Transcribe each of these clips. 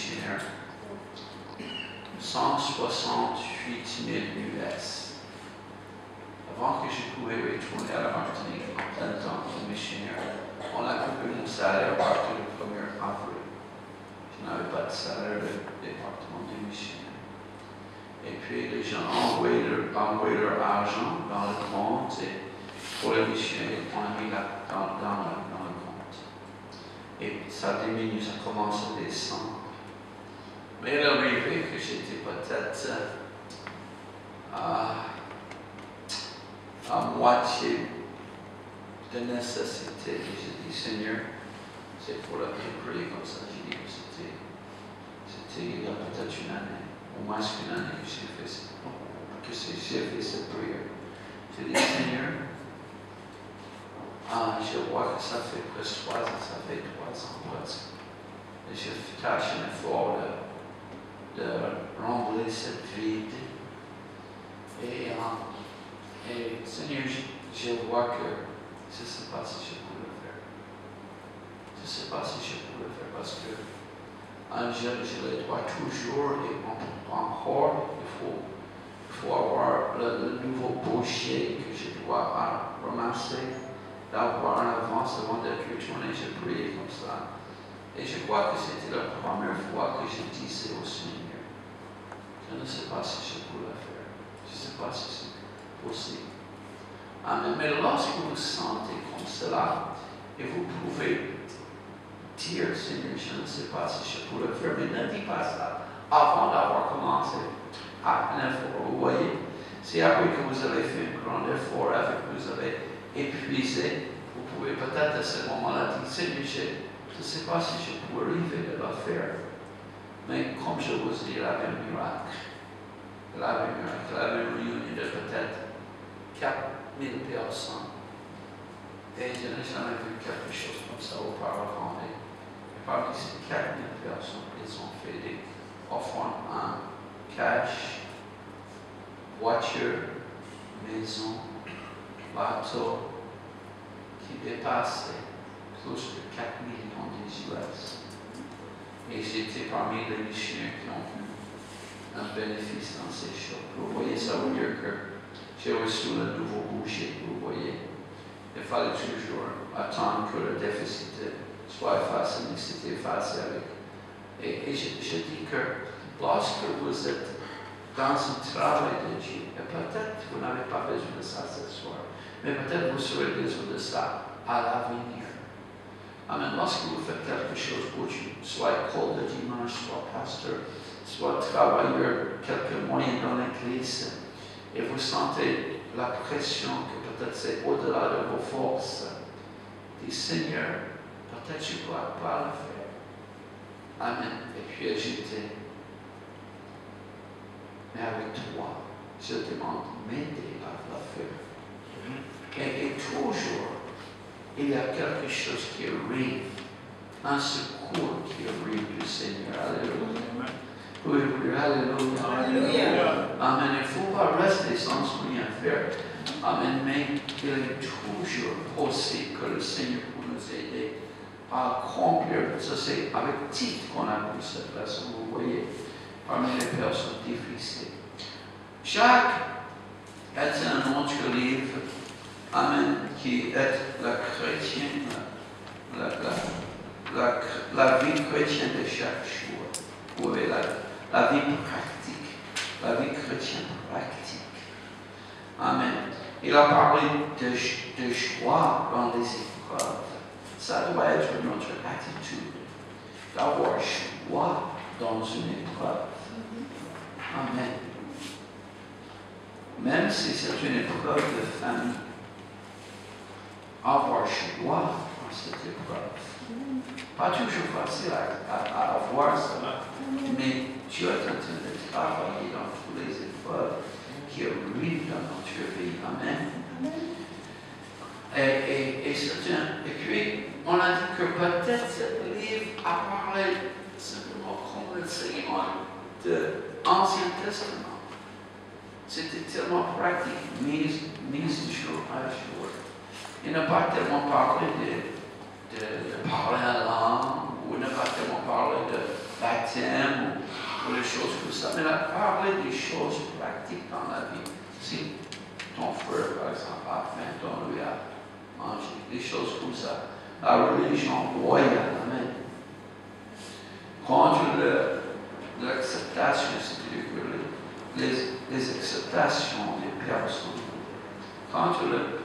missionnaires. 168 000 US. Avant que je pouvais retourner à la Martinique en missionnaire, on a coupé mon salaire à partir du 1er avril. Je n'avais pas de salaire du département des missionnaires. Et puis les gens envoyaient leur, leur argent dans le compte et pour les missionnaires, on a mis là dans, dans le compte. Et ça diminue, ça commence à descendre. Peut-être euh, à, à moitié de nécessité. Et j'ai dit, Seigneur, c'est pour la prier comme ça. J'ai dit que c'était, c'était il y a peut-être une année, ou moins qu'une année que j'ai fait, fait cette prière. J'ai dit, Seigneur, ah, je vois que ça fait presque trois ans, ça fait trois ans presque. Et je un effort de rembler cette vide. Et, euh, et Seigneur, je, je vois que je ne sais pas si je peux le faire. Je ne sais pas si je peux le faire parce que euh, je, je le dois toujours et en- encore, il faut, il faut avoir le, nouveau boucher que je dois euh, ramasser, d'avoir en avance avant d'être retourné. Je prie comme ça. Et je crois que c'était la première fois que je disais au Seigneur, je ne sais pas si je le faire. Je ne sais pas si c'est possible. Amen. Mais lorsque vous sentez comme cela, et vous pouvez dire, Seigneur, je ne sais pas si je le faire, mais ne dis pas ça avant d'avoir commencé à un effort. Vous voyez, c'est après que vous avez fait un grand effort, après que vous avez épuisé, vous pouvez peut-être à ce moment-là dire, Seigneur, je ne sais pas si je peux arriver à le faire. Mais comme je vous dis, avait un miracle. Avait un miracle. Avait une réunion de peut-être 4000 personnes. Et je n'ai jamais vu quelque chose comme ça auparavant. Et, parmi ces 4000 personnes, ils ont fait des offrandes en cash, voiture, maison, bateau, qui dépassaient plus de 4 millions des US. Et j'étais parmi les missionnaires qui ont eu un bénéfice dans ces choses. Vous voyez, ça veut dire que j'ai reçu le nouveau boucher, vous voyez. Il fallait toujours attendre que le déficit soit effacé, mais c'était effacé avec. Et, et je, dis que lorsque vous êtes dans un travail de Dieu, et peut-être vous n'avez pas besoin de ça ce soir, mais peut-être vous aurez besoin de ça à l'avenir. Amen. Lorsque vous faites quelque chose pour Dieu, soit école de dimanche, soit pasteur, soit travailleur, quelques moyens dans l'église, et vous sentez la pression que peut-être c'est au-delà de vos forces, dites Seigneur, peut-être je ne pourrais pas le faire. Amen. Et puis ajoutez, mais avec toi, je demande m'aider à le faire. Et, et toujours, il y a quelque chose qui arrive, un secours qui arrive du Seigneur. Alléluia. Oui, Alléluia? Amen. Il ne faut pas rester sans rien faire. Amen. Mais il est toujours possible que le Seigneur nous aider à accomplir. Ça, c'est avec titre qu'on a vu cette leçon, vous voyez, parmi les personnes difficiles. Jacques est un autre livre, Amen, qui est la chrétienne, la, la, la, la vie chrétienne de chaque jour. Vous voyez, la, vie pratique, la vie chrétienne pratique. Amen. Il a parlé de, de joie dans les épreuves. Ça doit être notre attitude, d'avoir joie dans une épreuve. Amen. Même si c'est une épreuve de famille, avoir joie dans cette épreuve. Pas toujours facile à, à- à avoir cela, mais Dieu est en train de travailler dans toutes les épreuves qui arrivent dans notre vie. Amen. Et, et, et, et puis, on a dit que peut-être ce livre a parlé simplement comme le de l'Ancien Testament. C'était tellement pratique, mise, mise jour à jour. Il n'a pas tellement parlé de, de, parler en langue, ou il n'a pas tellement parlé de baptême, des choses comme ça, mais elle a parlé des choses pratiques dans la vie. Si ton frère, par exemple, a faim, donne-lui à manger, des choses comme ça. La religion royale, amen. Contre l'acceptation, c'est-à-dire que les, les acceptations des personnes, contre le,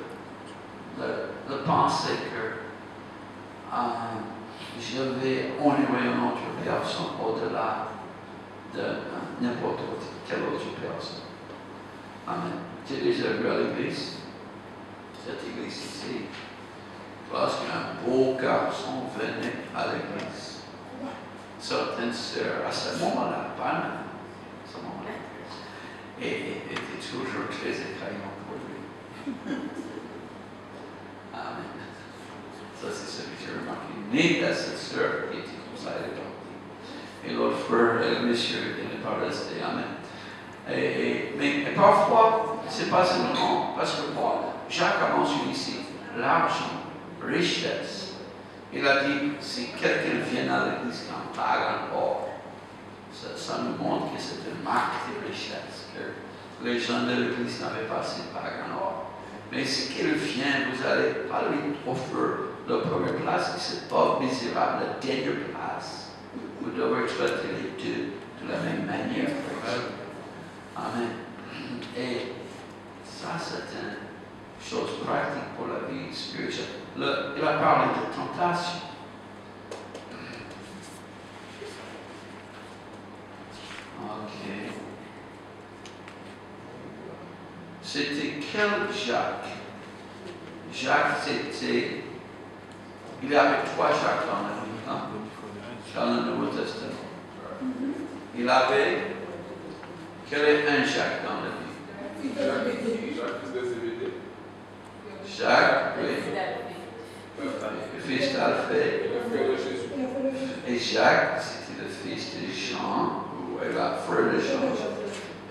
le, penser que euh, je vais une autre personne au-delà de euh, n'importe quelle autre personne. Amen. J'ai déjà vu à l'église, cette église ici, lorsqu'un beau garçon venait à l'église, certaines sœurs, à ce moment-là, pas à ce moment-là, et toujours très effrayants pour lui. Amen. Ça, c'est ça, elle est gentille. Et l'autre frère, et le monsieur, il n'est pas resté. Amen. Et, et- mais, parfois, c'est pas seulement parce que moi, Jacques a mentionné ici l'argent, richesse. Il a dit si quelqu'un vient à l'église en pagan or, ça, ça nous montre que c'est une marque de richesse, que les gens de l'église n'avaient pas ces pagan or. Mais si quelqu'un vient, vous allez pas lui offrir la première place, c'est pas misérable, la dernière place. Vous devez traiter les deux de la même manière. Amen. Et ça, c'est une chose pratique pour la vie spirituelle. Le- il a parlé de tentation. Ok. C'était quel Jacques? Jacques, c'était. Il y avait trois Jacques dans hein, dans le Nouveau Testament. Il avait. Quel est un Jacques dans la Bible Jacques, oui, le fils d'Alphée. Et le frère de Jésus. Et Jacques, c'était le fils de Jean, ou la frère de Jean.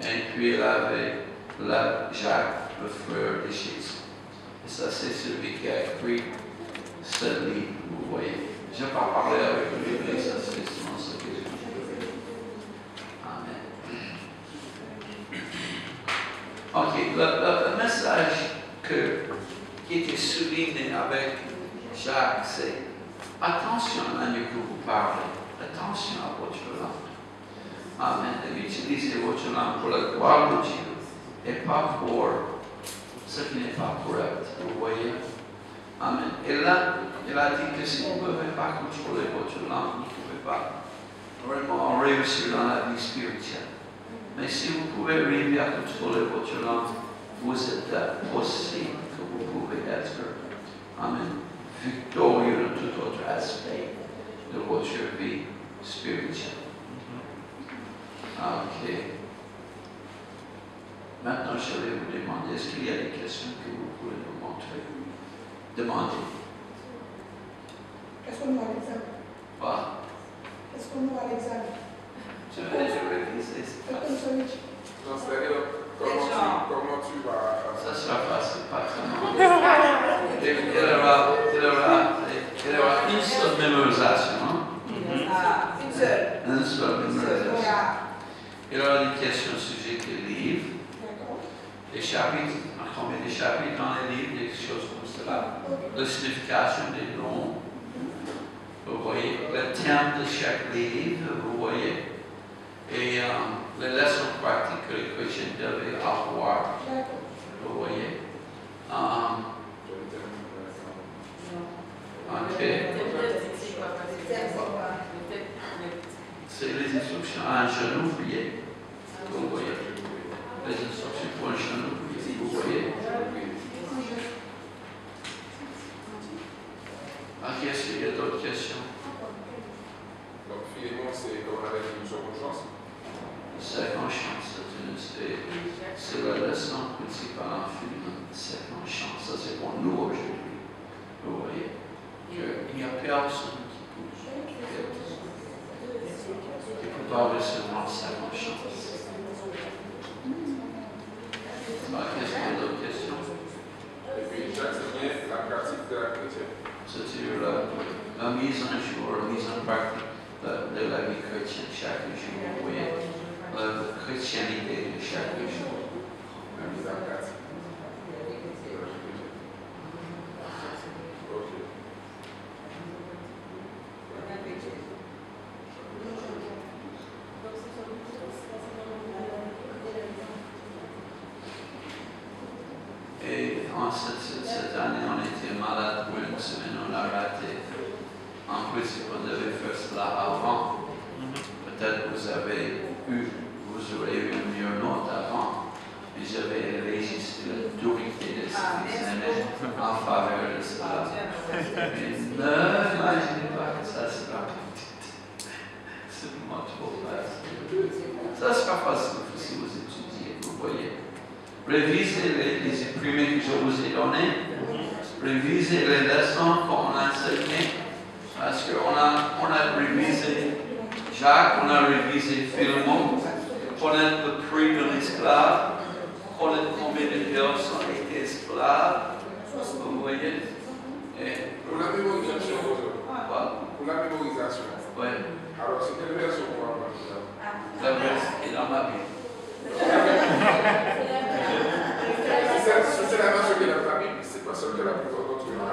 Et puis il avait la Jacques, le frère de Jésus. Et ça, c'est celui qui a écrit livre, vous voyez. Je n'ai pas parlé avec lui, mais ça, c'est ce que j'ai dit. Amen. Ok, le, message que, qui était souligné avec Jacques, c'est attention à la manière que vous parlez, attention à votre langue. Amen. Et utilisez votre langue pour la gloire de Dieu et pas pour ce qui n'est pas correct. Vous voyez? Amen. Et là, il a dit que si vous ne pouvez pas contrôler votre langue, vous ne pouvez pas vraiment réussir dans la vie spirituelle. Mais si vous pouvez arriver à contrôler votre langue, vous êtes possible que vous pouvez être, Amen, victorieux dans tout autre aspect de votre vie spirituelle. Ok. Maintenant, je vais vous demander, est-ce qu'il y a des questions que vous pouvez nous montrer? Demandez. Qu'est-ce qu'on nous à l'examen Pas. Qu'est-ce qu'on nous à l'examen Je vais, je vais Non, c'est-à-dire, comment tu, comment tu vas. Ça sera facile, pas tellement. Il aura, il aura, il aura une seule mémorisation, hein? Ah, une seule. Une seule mémorisation. Il aura des questions au sujet des livres, D'accord. Des chapitres, combien de chapitres dans les livres, des choses comme cela, la signification des noms. Vous voyez, le thème de chaque livre, vous voyez, et euh, les leçons pratiques que les chrétiens devaient avoir, vous voyez. Euh, Je ne termine pas. ok. C'est les instructions à un genou plié. Vous voyez. Les instructions pour un genou plié. Vous voyez. Ok, est-ce qu'il y a d'autres questions? Donc, finalement, c'est comme avec une seconde chance. Seconde chance, c'est une- c'est c'est la leçon principale en Philippiens. Seconde chance, ça c'est pour nous aujourd'hui. Vous voyez. qu'il n'y a personne qui bouge. Qui ne peut pas recevoir seconde chance. Ok, est-ce qu'il y a d'autres questions? Et puis, Jacques, c'est bien la pratique de la chrétienne. C'est-à-dire la, la mise en jour, la mise en pratique de, de la vie chrétienne chaque jour. Vous voyez. la chrétienté de chaque jour. La mise en place. Ok. Et en cette, cette- cette année, on était malade pour une semaine, on a raté. En plus, vous devez faire cela avant. Peut-être vous avez eu, vous aurez eu une meilleure note avant. Mais j'avais résisté la durité de Ah, ces années en faveur de cela. Mais ne imaginez pas que ça sera C'est vraiment trop facile. Ça sera facile si vous étudiez, vous voyez. Révisez les, les imprimés que je vous ai donnés. Révisez les leçons qu'on a enseignées. Parce qu'on a, on a révisé Jacques, on a révisé Philemon, connaître le prix de l'esclave, connaître combien de personnes étaient esclaves. Vous voyez? Et Pour la mémorisation, pour la mémorisation. Ouais, Alors, c'est quelle version qu'on va la verse est dans ma Bible. Si c'est la qui est dans ta Bible, c'est pas que la plupart d'entre nous ont.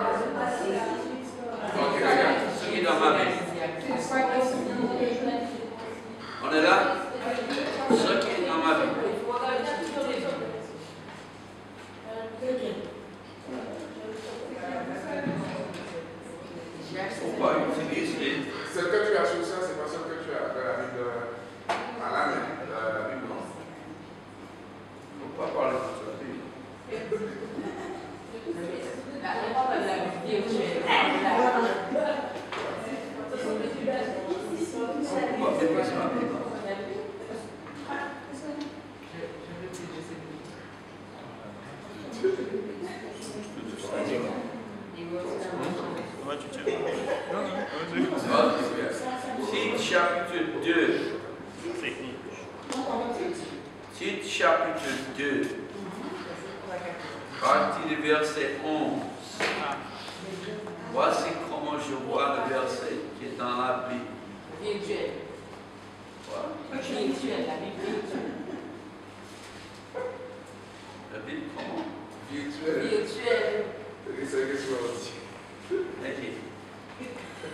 Ok, regarde, ce qui est dans ma Bible. On est là Ce qui est dans ma Bible. Pourquoi utiliser Celle que tu as sur ça, c'est pas celle que tu as dans la Bible euh, à la main, la, la Bible. non. Il ne faut pas parler de la Bible. Pourquoi c'est pas sur la Bible Tite chapitre 2. Tite chapitre 2. Partie du verset 11. Voici comment je vois le verset qui est dans la Bible. Quoi? La Bible comment Virtuel. C'est ce que tu as dit.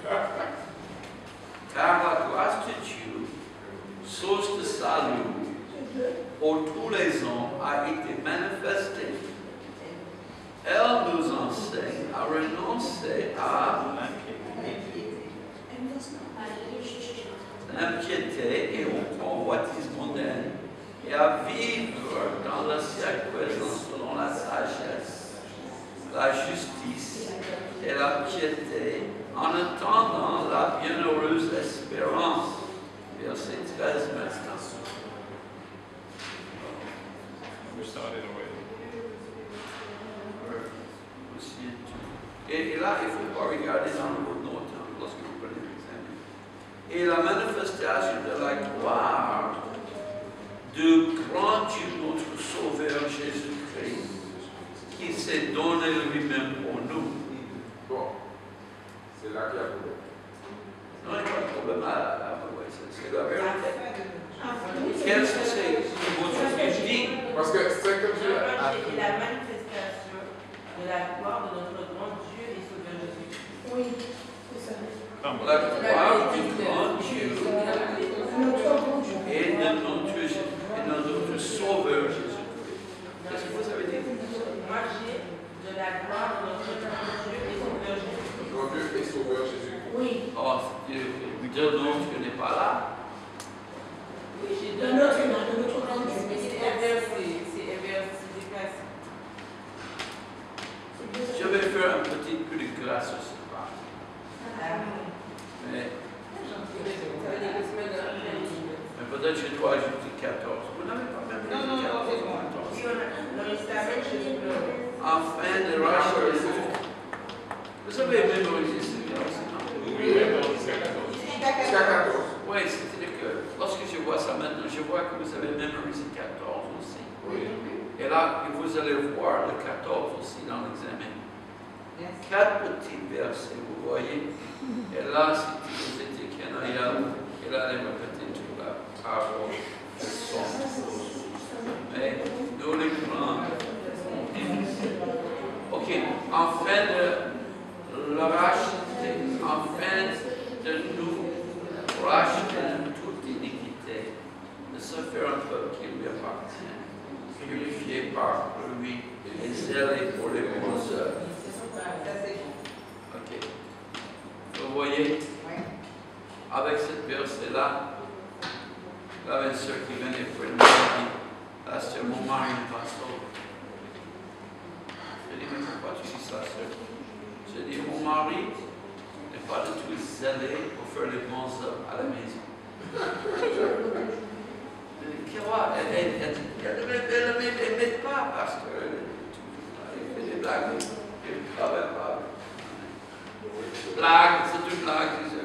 Ok. Car la grâce de Dieu, source de salut pour tous les hommes, a été manifestée. Elle nous enseigne à renoncer à l'impiété et au convoitisme mondain et à vivre dans la présent selon la sagesse, la justice et la piété en attendant la bienheureuse espérance. Verset 13 maintenant. Aussi, Et, là, il ne faut pas regarder dans le note hein, lorsque vous prenez l'examen. Et la manifestation de la gloire de grand Dieu, notre Sauveur Jésus-Christ, qui s'est donné lui-même pour nous. Bon, c'est là qu'il y a problème. Non, il n'y a pas de problème à, à, ouais, c'est c'est la vérité. Qu'est-ce que c'est que votre Dieu dit Parce que c'est que tu as. la manifestation de la gloire de notre grand Dieu et Sauveur Jésus. Oui, c'est grand Dieu Notre bon Dieu. et de notre, et notre Sauveur. Qu'est-ce que vous avez dit de la gloire de notre Dieu et Sauveur Jésus. Dieu est sauveur Jésus. Oui, Oh, Dieu, Dieu notre n'est pas là. Oui, j'ai de notre nom, de notre grand Dieu. Mais c'est inversé, c'est inversé, c'est déplacé. Je vais faire un petit peu de grâce ce soir. Mais, Ça veut dire que c'est maintenant mais peut-être je dois ajouter 14. Vous n'avez pas même Non, non, non, c'est bon. dit Oui, 14. on a, non, chose. Afin de racheter. Vous avez mémorisé ce verset, non Jusqu'à 14. Oui, c'est-à-dire que lorsque je vois ça maintenant, je vois que vous avez mémorisé 14 aussi. Oui. Et là, vous allez voir le 14 aussi dans l'examen. Quatre petits versets, vous voyez. Et là, si vous étiez Kenaya, il allait répéter de. Mais dans les plans, ok, en fin de racheter, en de nous racheter toute iniquité, de se faire un peuple qui lui appartient, purifié par lui et zélé pour les morts. Qui venait pour le. Pasteur, mon mari n'est pas sauvé. J'ai dit, mais pourquoi dis ça, soeur? J'ai dit, mon mari n'est pas du tout zélé pour faire les bons à la maison. Elle ne m'aimait pas parce qu'elle fait des blagues. Elle ne pas. Blague, c'est une blague je.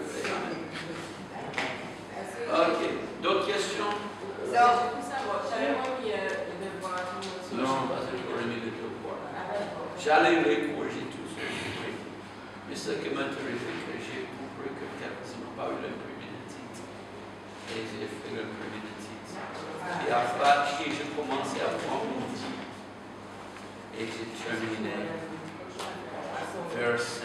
Ok, Non, parce que j'aurais mis le devoir. J'allais les corriger tous oui. Mais ce qui c'est que j'ai compris que quelques-uns n'ont pas eu le premier titre. Et j'ai fait le premier titre. Et Fachi, j'ai commencé à voir mon titre. Et j'ai terminé vers 5.